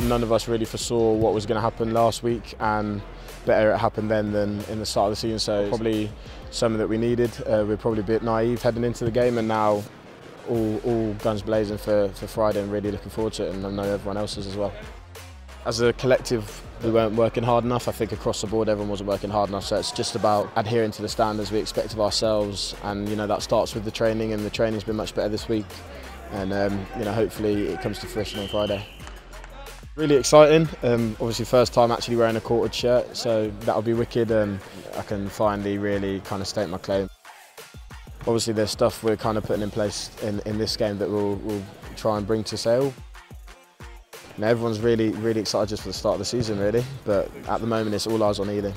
none of us really foresaw what was going to happen last week, and better it happened then than in the start of the season. So probably something that we needed. Uh, we're probably a bit naive heading into the game, and now all, all guns blazing for, for Friday, and really looking forward to it. And I know everyone else is as well. As a collective, we weren't working hard enough. I think across the board, everyone wasn't working hard enough. So it's just about adhering to the standards we expect of ourselves, and you know that starts with the training, and the training's been much better this week. And um, you know, hopefully, it comes to fruition on Friday. Really exciting. Um, obviously, first time actually wearing a quartered shirt, so that'll be wicked. And I can finally really kind of state my claim. Obviously, there's stuff we're kind of putting in place in, in this game that we'll, we'll try and bring to Sale. Know, everyone's really, really excited just for the start of the season, really. But at the moment, it's all eyes on Ealing.